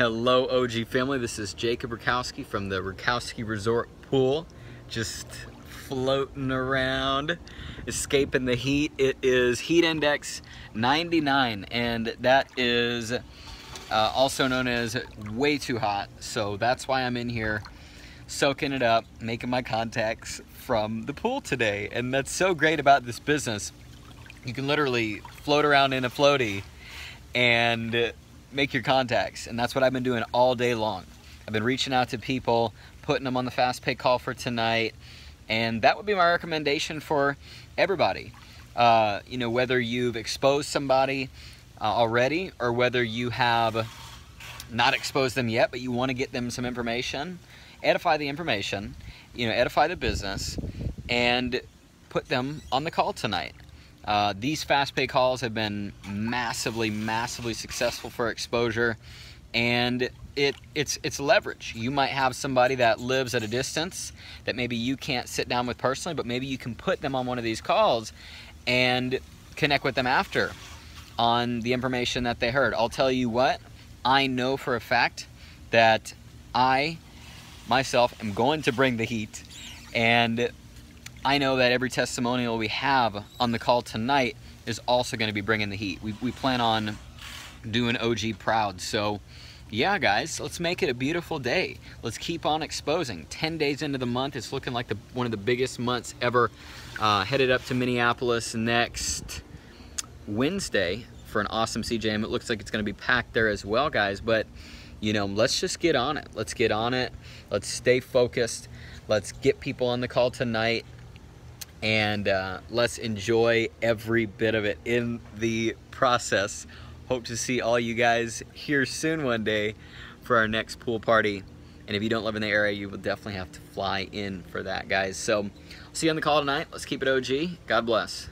Hello OG family, this is Jacob Rakowski from the Rakowski Resort Pool. Just floating around, escaping the heat. It is heat index 99 and that is uh, also known as way too hot. So that's why I'm in here soaking it up, making my contacts from the pool today. And that's so great about this business. You can literally float around in a floaty and make your contacts. And that's what I've been doing all day long. I've been reaching out to people, putting them on the fast pay call for tonight. And that would be my recommendation for everybody. Uh, you know, whether you've exposed somebody uh, already or whether you have not exposed them yet, but you want to get them some information, edify the information, you know, edify the business, and put them on the call tonight. Uh, these fast pay calls have been massively, massively successful for exposure, and it it's it's leverage. You might have somebody that lives at a distance that maybe you can't sit down with personally, but maybe you can put them on one of these calls and connect with them after on the information that they heard. I'll tell you what, I know for a fact that I myself am going to bring the heat and I know that every testimonial we have on the call tonight is also going to be bringing the heat. We, we plan on doing OG proud. So, yeah, guys, let's make it a beautiful day. Let's keep on exposing. 10 days into the month, it's looking like the, one of the biggest months ever. Uh, headed up to Minneapolis next Wednesday for an awesome CJM. It looks like it's going to be packed there as well, guys. But, you know, let's just get on it. Let's get on it. Let's stay focused. Let's get people on the call tonight and uh, let's enjoy every bit of it in the process. Hope to see all you guys here soon one day for our next pool party. And if you don't live in the area, you will definitely have to fly in for that, guys. So, see you on the call tonight. Let's keep it OG. God bless.